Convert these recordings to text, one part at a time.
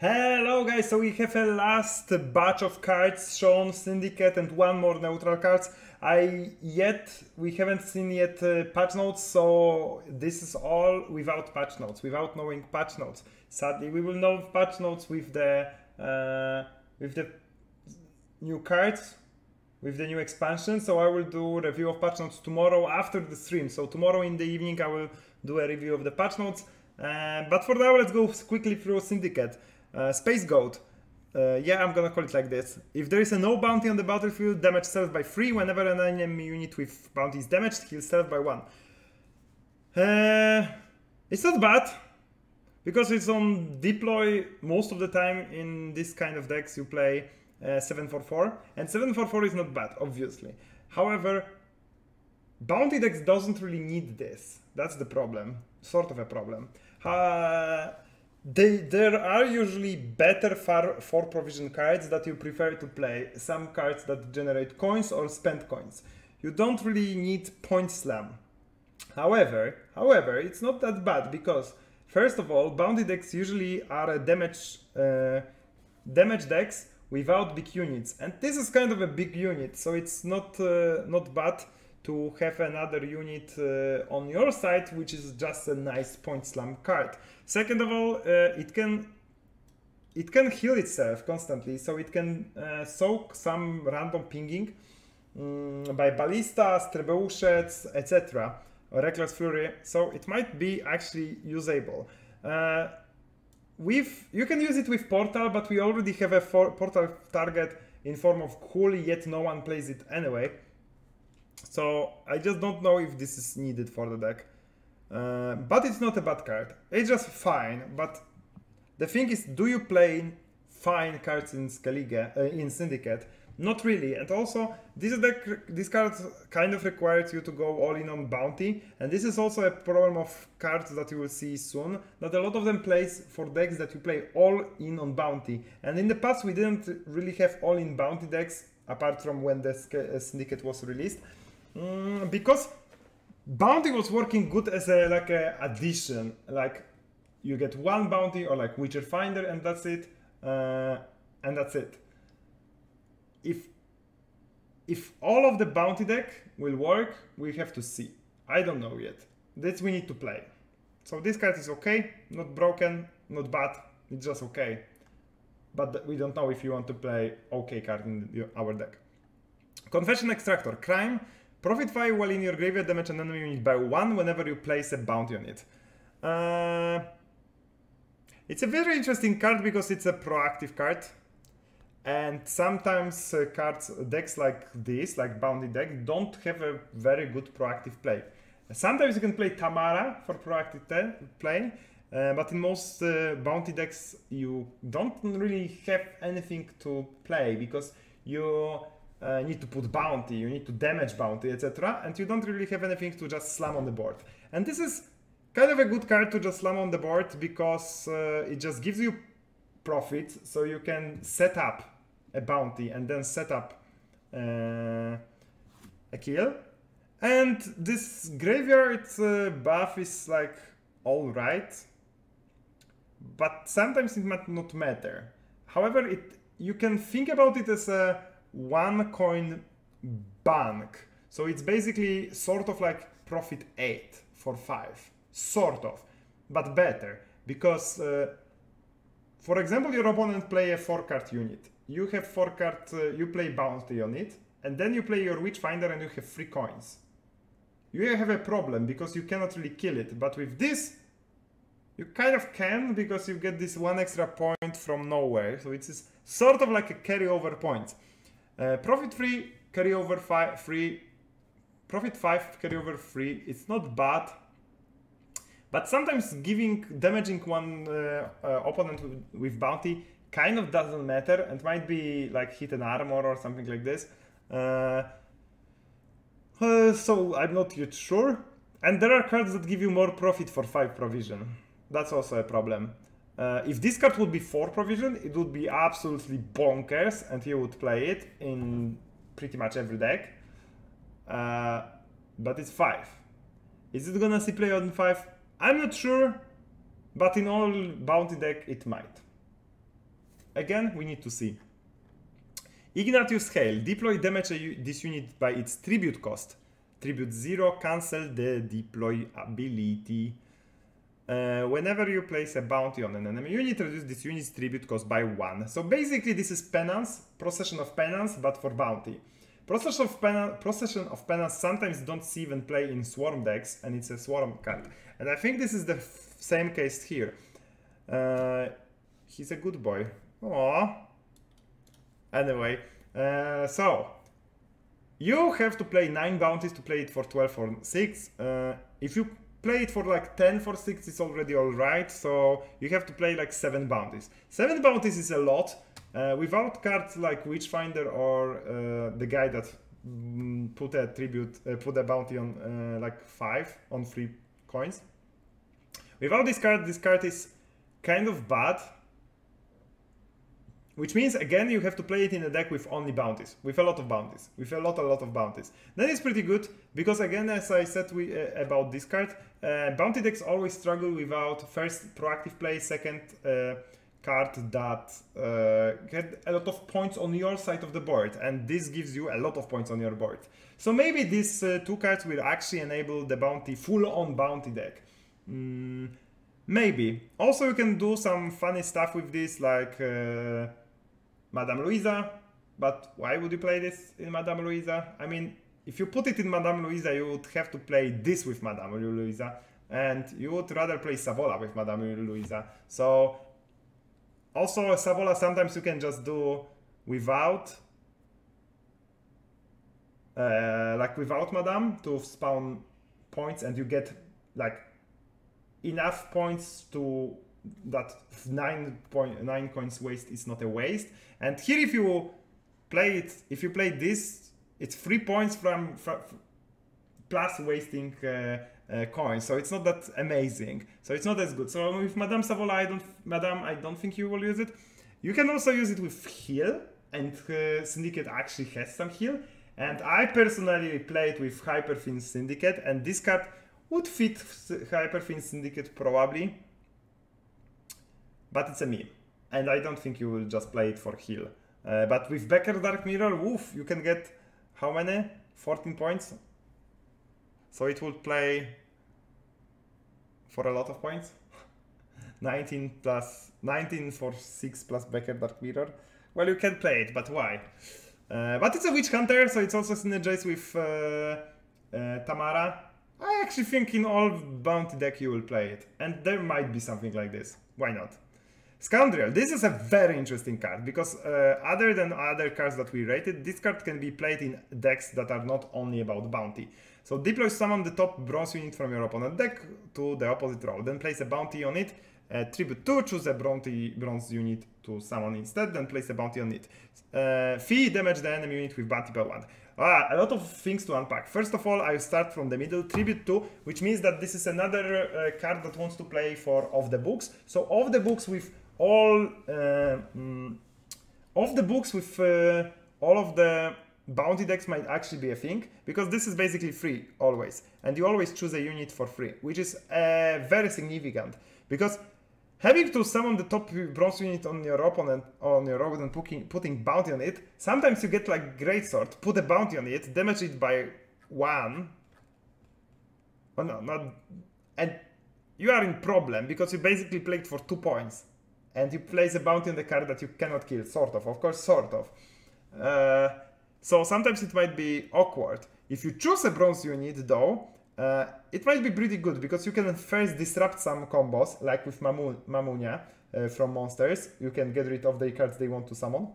Hello guys, so we have a last batch of cards shown, Syndicate and one more neutral cards. I yet, we haven't seen yet uh, patch notes, so this is all without patch notes, without knowing patch notes. Sadly, we will know patch notes with the, uh, with the new cards, with the new expansion. So I will do review of patch notes tomorrow after the stream. So tomorrow in the evening I will do a review of the patch notes. Uh, but for now, let's go quickly through Syndicate. Uh, Space Goat. Uh, yeah, I'm gonna call it like this. If there is a no bounty on the battlefield, damage self by 3. Whenever an enemy unit with bounty is damaged, heal self by 1. Uh, it's not bad, because it's on deploy most of the time in this kind of decks you play uh, 744. And 744 is not bad, obviously. However, bounty decks doesn't really need this. That's the problem. Sort of a problem. Uh, they, there are usually better far, for provision cards that you prefer to play. Some cards that generate coins or spend coins. You don't really need point slam. However, however, it's not that bad because first of all, bounty decks usually are damage uh, damage decks without big units, and this is kind of a big unit, so it's not uh, not bad to have another unit uh, on your side, which is just a nice point slam card. Second of all, uh, it can it can heal itself constantly, so it can uh, soak some random pinging um, by ballistas, trebuchets, etc. Reckless Fury, so it might be actually usable. Uh, with you can use it with Portal, but we already have a Portal target in form of Cool, yet no one plays it anyway. So I just don't know if this is needed for the deck. Uh, but it's not a bad card. It's just fine. But the thing is, do you play fine cards in Skellige, uh, in Syndicate? Not really. And also, this deck, this card kind of requires you to go all in on bounty. And this is also a problem of cards that you will see soon. That a lot of them plays for decks that you play all in on bounty. And in the past, we didn't really have all in bounty decks, apart from when the uh, Syndicate was released. Mm, because bounty was working good as a like a addition. Like you get one bounty or like witcher finder and that's it uh, and that's it. If if all of the bounty deck will work we have to see. I don't know yet. That we need to play. So this card is okay not broken not bad it's just okay. But we don't know if you want to play okay card in our deck. Confession extractor crime Profit 5 while in your graveyard damage an enemy unit by 1 whenever you place a bounty on it. Uh, it's a very interesting card because it's a proactive card. And sometimes uh, cards, decks like this, like Bounty deck, don't have a very good proactive play. Sometimes you can play Tamara for proactive play, uh, but in most uh, Bounty decks you don't really have anything to play because you uh, need to put bounty, you need to damage bounty, etc. And you don't really have anything to just slam on the board. And this is kind of a good card to just slam on the board because uh, it just gives you profit, so you can set up a bounty and then set up uh, a kill. And this graveyard uh, buff is like alright, but sometimes it might not matter. However, it you can think about it as a one coin bank. So it's basically sort of like profit 8 for 5. Sort of, but better. Because, uh, for example, your opponent play a 4 card unit. You have 4 card, uh, you play bounty on it, and then you play your Witchfinder and you have 3 coins. You have a problem because you cannot really kill it, but with this, you kind of can because you get this one extra point from nowhere. So it's sort of like a carryover point. Uh, profit free, carryover five free, profit five, carryover free. It's not bad, but sometimes giving damaging one uh, uh, opponent with, with, bounty kind of doesn't matter and might be like hidden armor or something like this. Uh, uh, so I'm not yet sure. And there are cards that give you more profit for 5 provision. That's also a problem. Uh, if this card would be 4 provision, it would be absolutely bonkers and you would play it in pretty much every deck. Uh, but it's 5. Is it gonna see play on 5? I'm not sure, but in all bounty deck it might. again, we need to see. Ignatius Hale, deploy damage this unit by its tribute cost. Tribute 0, cancel the deploy ability. Uh, whenever you place a bounty on an enemy unit, reduce this unit's tribute cost by 1. So basically this is penance, procession of penance, but for bounty. Procession of, penance, procession of penance sometimes don't see even play in swarm decks, and it's a swarm card. And I think this is the same case here. Uh, he's a good boy. Aww. Anyway, uh, so you have to play 9 bounties to play it for 12 or 6. Uh, if you play it for like 10 for 6 it's already alright, so you have to play like 7 bounties. 7 bounties is a lot, uh, without cards like Witchfinder or uh, the guy that mm, put a tribute, uh, put a bounty on uh, like 5 on 3 coins. Without this card, this card is kind of bad, which means, again, you have to play it in a deck with only bounties, with a lot of bounties, with a lot, a lot of bounties. Then it's pretty good, because again, as I said we, uh, about this card, uh, bounty decks always struggle without first proactive play, second uh, card that uh, get a lot of points on your side of the board, and this gives you a lot of points on your board. So maybe these uh, two cards will actually enable the bounty full-on bounty deck. Mm, maybe. Also, you can do some funny stuff with this, like uh, Madame Luiza, but why would you play this in Madame Luiza? I mean, if you put it in Madame Luiza, you would have to play this with Madame Luiza, and you would rather play Savolla with Madame Louisa. So, also Savolla sometimes you can just do without, uh, like without Madame to spawn points, and you get like enough points to that nine point nine coins waste is not a waste. And here, if you play it, if you play this, it's three points from, from plus wasting uh, uh, coins. So it's not that amazing. So it's not as good. So with Madame Savolla, I don't, Madame, I don't think you will use it. You can also use it with heal, and uh, Syndicate actually has some heal. And I personally played with Hyperfin Syndicate, and this card would fit Hyperfin Syndicate probably but it's a meme. And I don't think you will just play it for heal. Uh, but with Becker Dark Mirror, woof, you can get how many? 14 points. So it will play for a lot of points. 19 plus 19 for 6 plus Becker Dark Mirror. Well, you can play it, but why? Uh, but it's a Witch Hunter, so it's also synergized with uh, uh, Tamara. I actually think in all bounty deck you will play it. And there might be something like this. Why not? Scoundrel. This is a very interesting card because uh, other than other cards that we rated, this card can be played in decks that are not only about bounty. So deploy summon the top bronze unit from your opponent deck to the opposite row. Then place a bounty on it. Uh, tribute 2, choose a bounty bronze unit to summon instead, then place a bounty on it. Uh, fee, damage the enemy unit with bounty by 1. Ah, a lot of things to unpack. First of all, I start from the middle, Tribute 2, which means that this is another uh, card that wants to play for off the books. So off the books with all uh, mm, of the books with uh, all of the bounty decks might actually be a thing because this is basically free always. And you always choose a unit for free which is uh, very significant. Because having to summon the top bronze unit on your opponent on your opponent putting, putting bounty on it sometimes you get like great sword put a bounty on it damage it by one. Oh no not and you are in problem because you basically played for two points and you place a bounty on the card that you cannot kill, sort of, of course, sort of. Uh, so sometimes it might be awkward. If you choose a bronze unit though, uh, it might be pretty good because you can first disrupt some combos, like with Mamu Mamunia uh, from monsters. You can get rid of the cards they want to summon.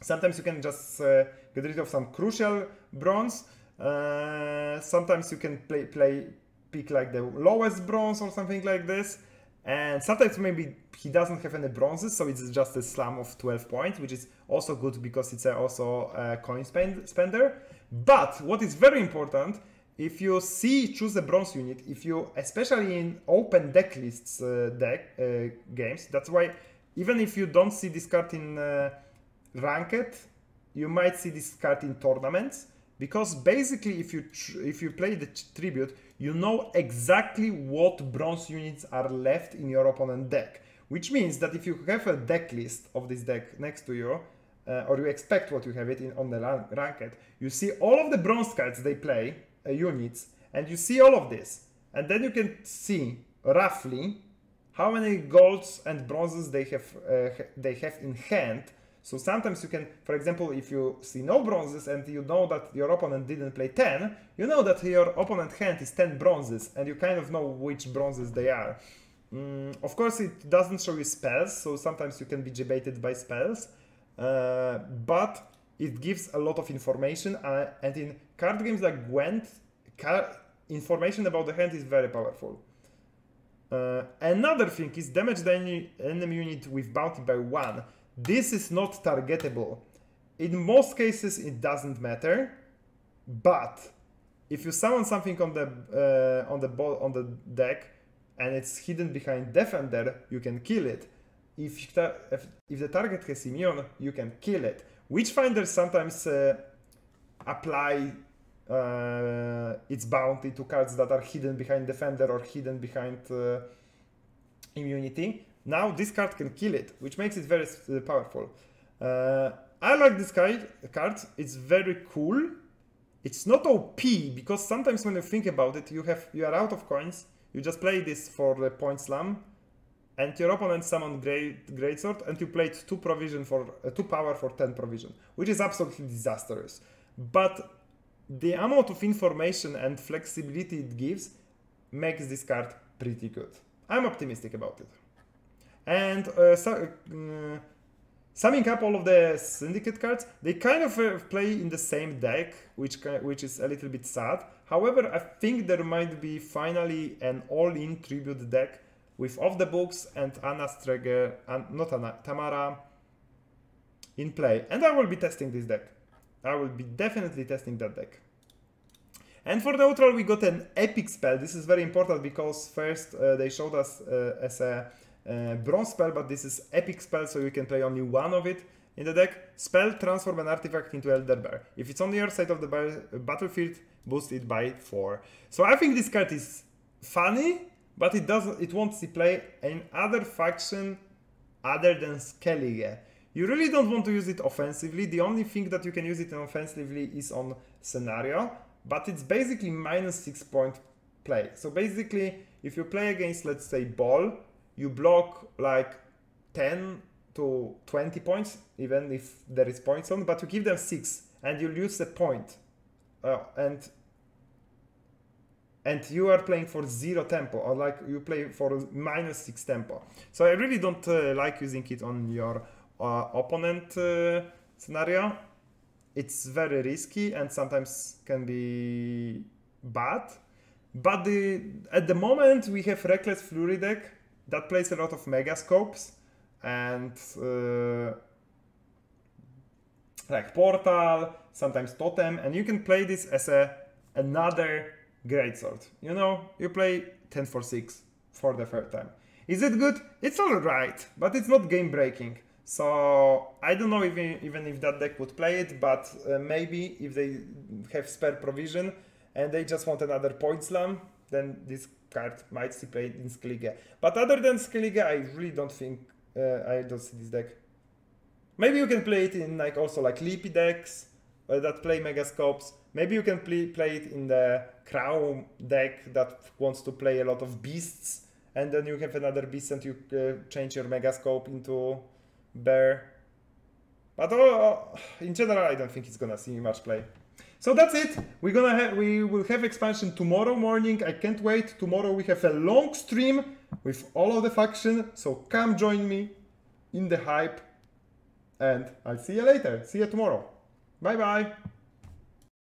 Sometimes you can just uh, get rid of some crucial bronze. Uh, sometimes you can play, play pick like the lowest bronze or something like this. And sometimes maybe he doesn't have any bronzes, so it's just a slam of 12 points, which is also good because it's also a coin spend spender. But what is very important, if you see choose a bronze unit, if you, especially in open deck lists uh, deck uh, games, that's why even if you don't see this card in uh, ranked, you might see this card in tournaments because basically if you if you play the tribute you know exactly what bronze units are left in your opponent deck which means that if you have a deck list of this deck next to you, uh, or you expect what you have it in on the rank ranked, you see all of the bronze cards they play, uh, units, and you see all of this. And then you can see roughly how many golds and bronzes they have uh, they have in hand. So sometimes you can, for example, if you see no bronzes and you know that your opponent didn't play 10, you know that your opponent hand is 10 bronzes and you kind of know which bronzes they are. Mm, of course, it doesn't show you spells, so sometimes you can be debated by spells, uh, but it gives a lot of information. Uh, and in card games like Gwent, information about the hand is very powerful. Uh, another thing is damage the enemy unit with bounty by one. This is not targetable. In most cases, it doesn't matter, but if you summon something on the uh, on the on the deck and it's hidden behind defender, you can kill it. If, if, if the target has immune, you can kill it. Witchfinder sometimes uh, apply uh, its bounty to cards that are hidden behind defender or hidden behind uh, immunity. Now this card can kill it, which makes it very uh, powerful. Uh, I like this card. Card. It's very cool. It's not OP because sometimes when you think about it, you have you are out of coins. You just play this for the point slam, and your opponent summoned great greatsword, and you played two provision for uh, two power for ten provision, which is absolutely disastrous. But the amount of information and flexibility it gives makes this card pretty good. I'm optimistic about it. And uh, so, uh, summing up all of the syndicate cards, they kind of uh, play in the same deck, which which is a little bit sad. However, I think there might be finally an all-in tribute deck with off the books and Anna Strenger, and not Anna, Tamara in play. And I will be testing this deck. I will be definitely testing that deck. And for the neutral, we got an epic spell. This is very important because first uh, they showed us uh, as a uh, bronze spell, but this is epic spell, so you can play only one of it in the deck. Spell, transform an artifact into Elder Bear. If it's on your side of the battlefield, boost it by 4. So I think this card is funny, but it doesn't. It won't see play in other faction other than Skellige. You really don't want to use it offensively. The only thing that you can use it offensively is on scenario, but it's basically minus 6 point play. So basically, if you play against, let's say, ball, you block like 10 to 20 points, even if there is points on, but you give them 6 and you lose the point. Uh, and and you are playing for zero tempo or like you play for minus six tempo so i really don't uh, like using it on your uh, opponent uh, scenario, it's very risky and sometimes can be bad. But the, at the moment we have Reckless Fury deck that plays a lot of mega scopes and uh, like Portal, sometimes Totem, and you can play this as a another greatsword. You know, you play 10 for 6 for the third time. Is it good? It's alright, but it's not game breaking. So I don't know even, even if that deck would play it, but uh, maybe if they have spare provision and they just want another point slam, then this card might see played in Skellige. But other than Skellige, I really don't think uh, I don't see this deck. Maybe you can play it in like also like Leapy decks uh, that play Megascopes. Maybe you can play, play it in the Crow deck that wants to play a lot of beasts, and then you have another beast and you uh, change your Megascope into bear. But uh, in general, I don't think it's gonna see much play. So that's it. We're gonna have we will have expansion tomorrow morning. I can't wait. Tomorrow we have a long stream with all of the faction. So come join me in the hype. And I'll see you later. See you tomorrow. Bye bye.